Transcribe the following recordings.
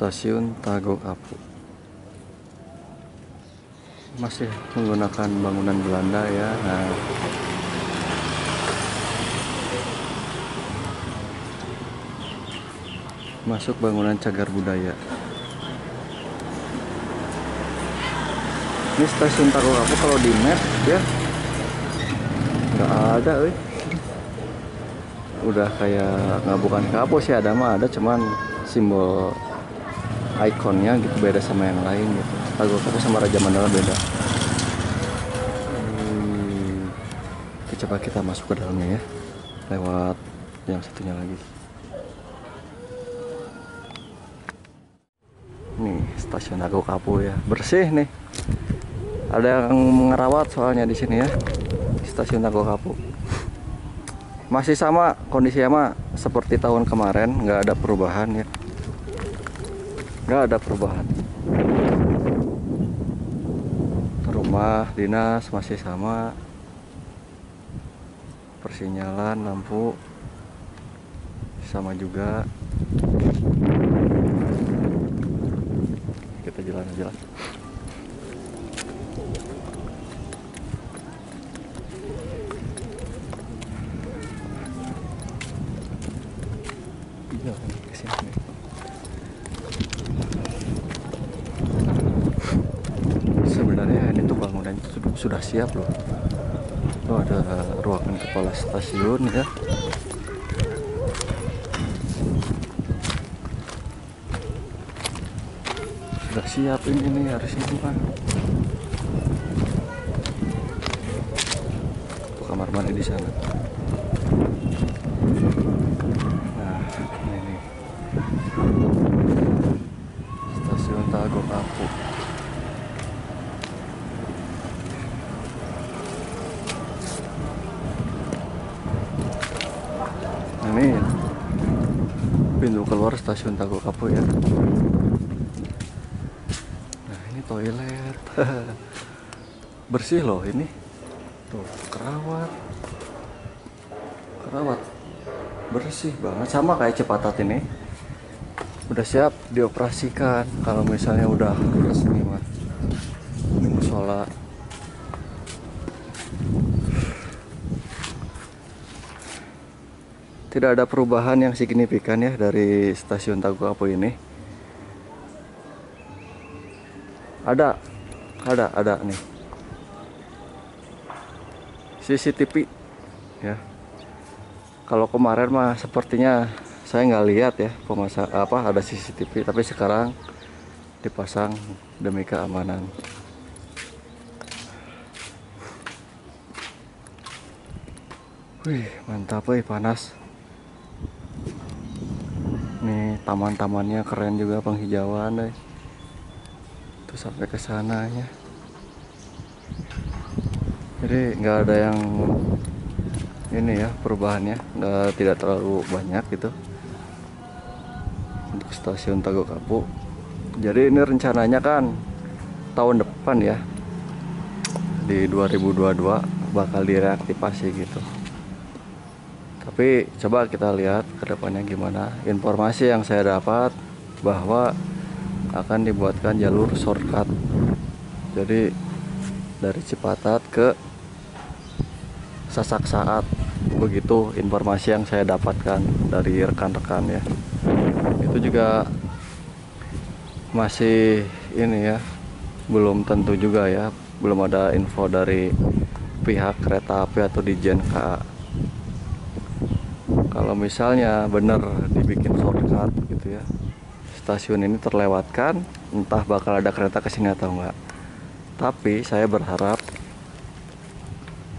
Stasiun Tagok Apu. Masih. Menggunakan bangunan Belanda ya. Nah. Masuk bangunan cagar budaya. Ini stasiun Tagok Apu kalau di map ya. Nggak ada eh. udah kayak nggak bukan kapo sih ada mah ada cuman simbol ikonnya gitu beda sama yang lain gitu. Tagok Apu sama Raja Mandala beda. Hmm, coba kita masuk ke dalamnya ya lewat yang satunya lagi. Nih stasiun Tagok Apu ya bersih nih. Ada yang ngerawat soalnya di sini ya stasiun Tagok Apu masih sama kondisinya mah seperti tahun kemarin nggak ada perubahan ya nggak ada perubahan. Rumah dinas masih sama. Persinyalan lampu. Sama juga. Kita jalan aja lah. Jalan ke sini sebenarnya ini tuh bangunan itu sudah, siap loh. Itu ada ruangan kepala stasiun ya. Sudah siap ini nih harusnya kan Tuh kamar mandi di sana nah ini nih stasiun Tagok Apu Nah, ini pintu keluar stasiun Tagok Apu ya. Nah ini toilet. Bersih loh ini. Tuh kerawat. Kerawat. Bersih banget. Sama kayak cepatat ini. Udah siap dioperasikan kalau misalnya udah resmi mah musola tidak ada perubahan yang signifikan ya dari stasiun Tagok Apu ini. Ada ada ada nih. CCTV ya. Kalau kemarin mah sepertinya saya nggak lihat ya pemasa apa ada CCTV tapi sekarang dipasang demi keamanan. Wih mantap wih panas nih taman-tamannya keren juga penghijauan deh. Tuh sampai ke sananya jadi nggak ada yang ini ya perubahannya nggak tidak terlalu banyak gitu. Untuk stasiun Tagok Apu jadi ini rencananya kan tahun depan ya. Di 2022 bakal direaktivasi gitu tapi coba kita lihat ke depannya gimana. Informasi yang saya dapat bahwa akan dibuatkan jalur shortcut. Jadi dari Cipatat ke Sasak Saat. Begitu informasi yang saya dapatkan dari rekan-rekan ya. Itu juga masih ini ya belum tentu juga ya. Belum ada info dari pihak kereta api atau Dijen KA kalau misalnya benar dibikin shortcut gitu ya stasiun ini terlewatkan entah bakal ada kereta ke sini atau enggak. Tapi saya berharap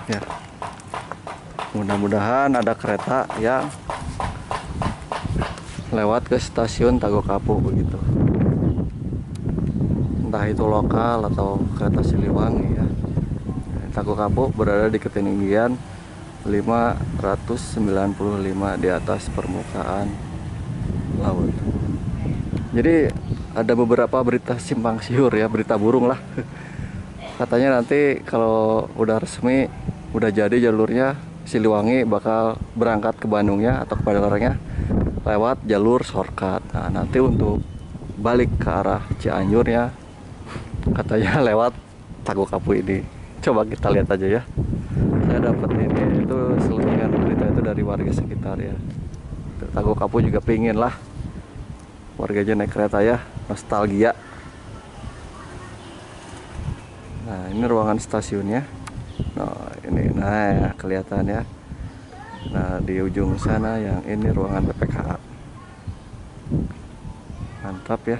ya mudah-mudahan ada kereta yang lewat ke stasiun Tagok Apu begitu. Entah itu lokal atau kereta Siliwangi ya. Tagok Apu berada di ketinggian 595 di atas permukaan laut. Jadi ada beberapa berita simpang siur ya berita burung lah. Katanya nanti kalau udah resmi udah jadi jalurnya Siliwangi bakal berangkat ke Bandungnya atau ke Padalarangnya lewat jalur shortcut. Nah nanti untuk balik ke arah Cianjur ya katanya lewat Tago Kapu ini. Coba kita lihat aja ya saya dapat ini itu selingan berita itu dari warga sekitar ya. Tago Kapu juga pingin lah warganya naik kereta ya. Nostalgia. Nah ini ruangan stasiunnya nah ini nah ya, kelihatan ya. Nah di ujung sana yang ini ruangan PPKA mantap ya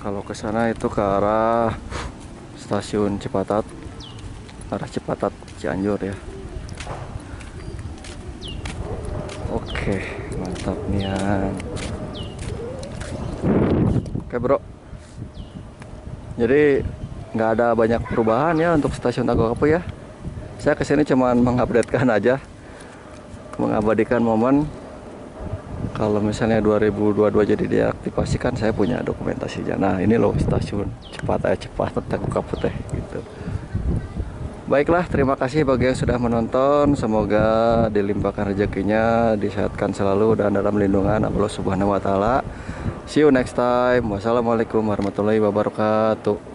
kalau ke sana itu ke arah stasiun Cipatat arah Cipatat Cianjur ya. Oke mantap nian oke bro. Jadi nggak ada banyak perubahan ya untuk stasiun Tanggo Kapu ya. Saya ke sini cuman mengupdatekan aja mengabadikan momen kalau misalnya 2022 jadi diaktifasikan saya punya dokumentasinya nah ini loh stasiun cepat aja cepat Tanggo Kapu teh gitu Baiklah, terima kasih bagi yang sudah menonton. Semoga dilimpahkan rezekinya, disehatkan selalu dan dalam lindungan Allah Subhanahu wa taala. See you next time. Wassalamualaikum warahmatullahi wabarakatuh.